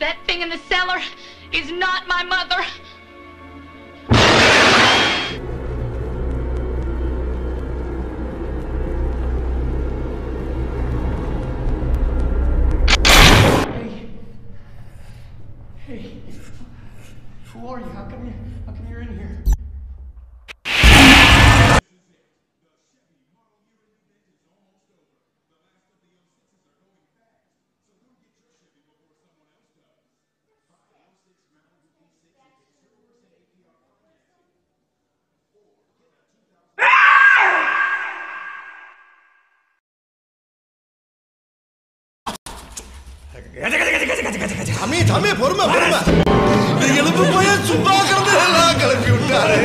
That thing in the cellar is not my mother. Hey, who are you? How come you? How come you're in here? தம்பி தம்பி பொறுமை பொறுமை. எலும்பு போய் சும்மா கிடந்து எல்லாம் கிளப்பி விட்டாரு.